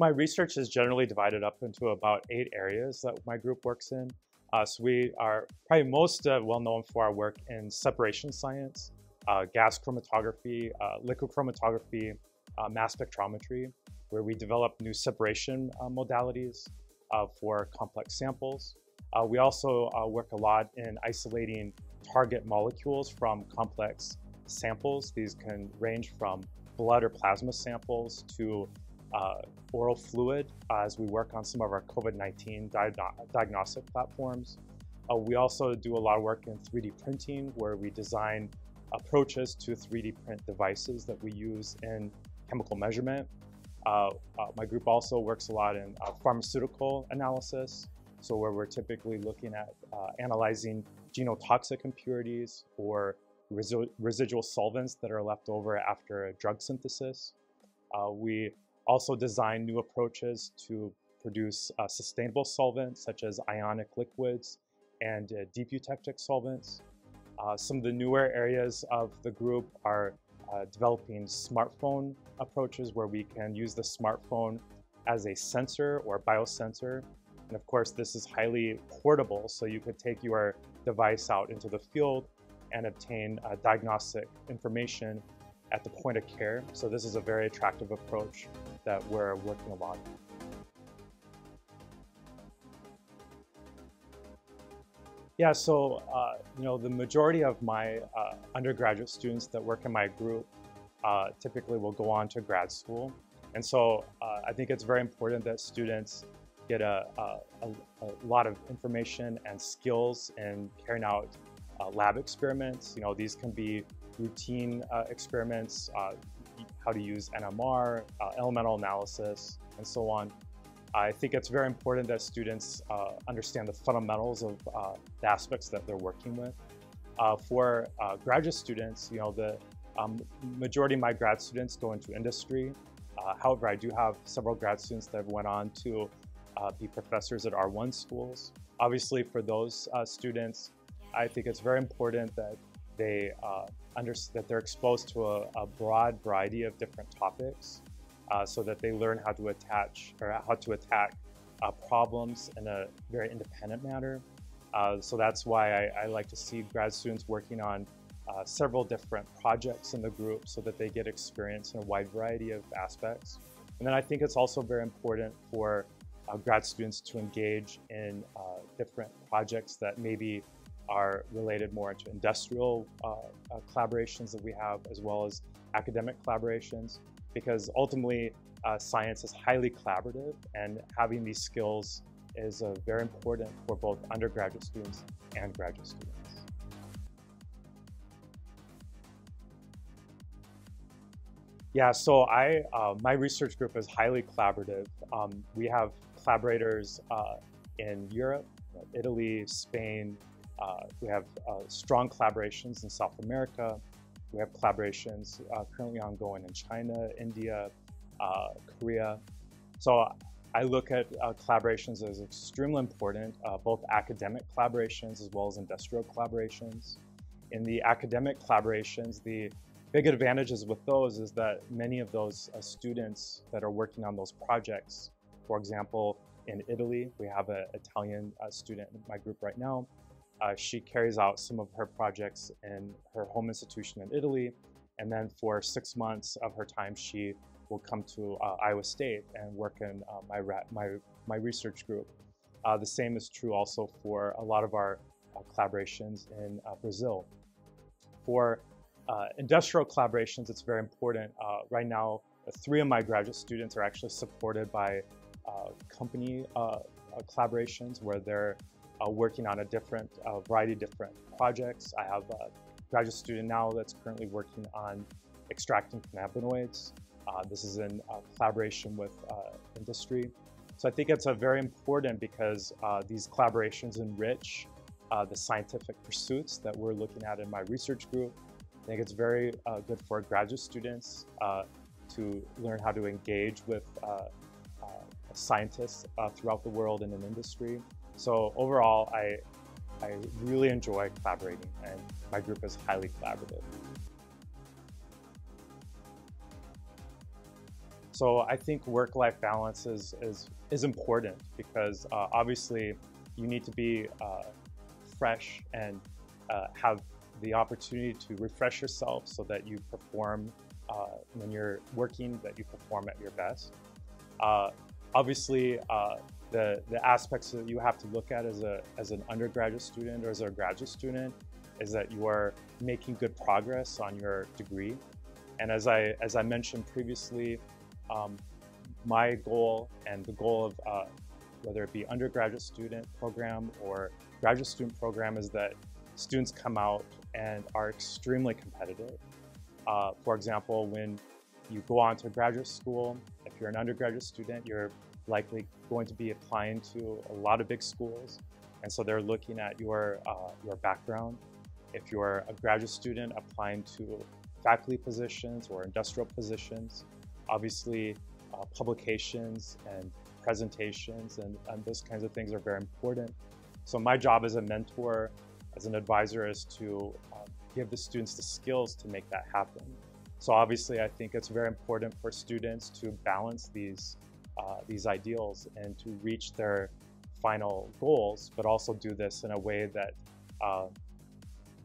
my research is generally divided up into about eight areas that my group works in. Uh, so we are probably most uh, well known for our work in separation science, uh, gas chromatography, uh, liquid chromatography, uh, mass spectrometry, where we develop new separation uh, modalities for complex samples. we also work a lot in isolating target molecules from complex samples. These can range from blood or plasma samples to uh, oral fluid uh, as we work on some of our COVID-19 di diagnostic platforms. Uh, we also do a lot of work in 3D printing where we design approaches to 3D print devices that we use in chemical measurement. Uh, uh, my group also works a lot in uh, pharmaceutical analysis, so where we're typically looking at analyzing genotoxic impurities or resi residual solvents that are left over after drug synthesis. we also design new approaches to produce uh, sustainable solvents such as ionic liquids and uh, deep eutectic solvents. Uh, some of the newer areas of the group are uh, developing smartphone approaches where we can use the smartphone as a sensor or biosensor. And of course, this is highly portable, so you could take your device out into the field and obtain uh, diagnostic information at the point of care. So this is a very attractive approach that we're working a lot. Yeah, so uh, you know the majority of my uh, undergraduate students that work in my group uh, typically will go on to grad school, and so uh, I think it's very important that students get a, a, a lot of information and skills in carrying out uh, lab experiments. You know, these can be routine uh, experiments, how to use NMR, uh, elemental analysis, and so on. I think it's very important that students uh, understand the fundamentals of uh, the aspects that they're working with. Uh, for graduate students, you know, the um, majority of my grad students go into industry. however, I do have several grad students that have went on to be professors at R1 schools. Obviously, for those students, I think it's very important that they uh, that they're exposed to a, a, broad variety of different topics uh, so that they learn how to attach or how to attack uh, problems in a very independent manner. Uh, so that's why I, I, like to see grad students working on uh, several different projects in the group so that they get experience in a wide variety of aspects. And then I think it's also very important for uh, grad students to engage in different projects that maybe are related more to industrial uh, uh, collaborations that we have as well as academic collaborations because ultimately uh, science is highly collaborative and having these skills is uh, very important for both undergraduate students and graduate students. Yeah, so I, uh, my research group is highly collaborative. Um, we have collaborators uh, in Europe, Italy, Spain, uh, we have uh, strong collaborations in South America. We have collaborations uh, currently ongoing in China, India, uh, Korea. So I look at uh, collaborations as extremely important, both academic collaborations as well as industrial collaborations. In the academic collaborations, the big advantages with those is that many of those students that are working on those projects, for example, in Italy, we have an Italian student in my group right now uh, she carries out some of her projects in her home institution in Italy. And then for six months of her time, she will come to uh, Iowa State and work in uh, my, my, my research group. Uh, the same is true also for a lot of our uh, collaborations in uh, Brazil. For industrial collaborations, it's very important. right now, three of my graduate students are actually supported by company collaborations where they're uh, working on a different variety of different projects. I have a graduate student now that's currently working on extracting cannabinoids. Uh, this is in uh, collaboration with uh, industry. So I think it's a very important because uh, these collaborations enrich the scientific pursuits that we're looking at in my research group. I think it's very good for graduate students to learn how to engage with scientists throughout the world and in an industry. So overall, I, I really enjoy collaborating and my group is highly collaborative. So I think work-life balance is, is, is important because uh, obviously you need to be uh, fresh and uh, have the opportunity to refresh yourself so that you perform uh, when you're working, that you perform at your best. Obviously, uh, the, the aspects that you have to look at as, a, as an undergraduate student or as a graduate student is that you are making good progress on your degree. And as I, as I mentioned previously, um, my goal and the goal of uh, whether it be undergraduate student program or graduate student program is that students come out and are extremely competitive. Uh, for example, when you go on to graduate school, you're an undergraduate student, you're likely going to be applying to a lot of big schools. And so they're looking at your, uh, your background. If you're a graduate student applying to faculty positions or industrial positions, obviously uh, publications and presentations and, and those kinds of things are very important. So my job as a mentor, as an advisor is to um, give the students the skills to make that happen. So obviously I think it's very important for students to balance these, uh, these ideals and to reach their final goals, but also do this in a way that, uh,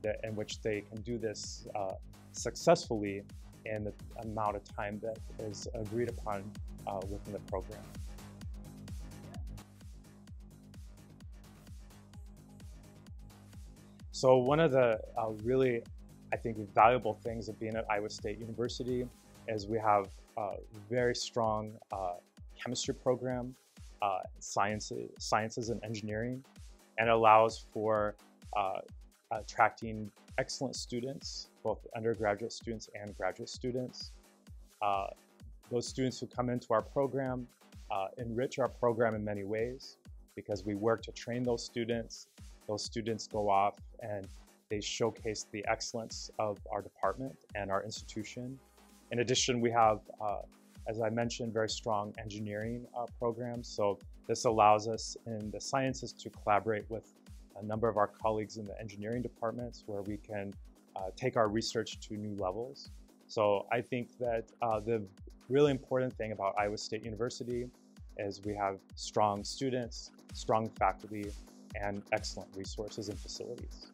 that in which they can do this uh, successfully in the amount of time that is agreed upon uh, within the program. So one of the uh, really, I think, valuable things of being at Iowa State University is we have a very strong uh, chemistry program, uh, sciences, sciences and engineering, and allows for uh, attracting excellent students, both undergraduate students and graduate students. Uh, those students who come into our program uh, enrich our program in many ways because we work to train those students those students go off and they showcase the excellence of our department and our institution. In addition, we have, uh, as I mentioned, very strong engineering uh, programs. So this allows us in the sciences to collaborate with a number of our colleagues in the engineering departments where we can uh, take our research to new levels. So I think that uh, the really important thing about Iowa State University is we have strong students, strong faculty, and excellent resources and facilities.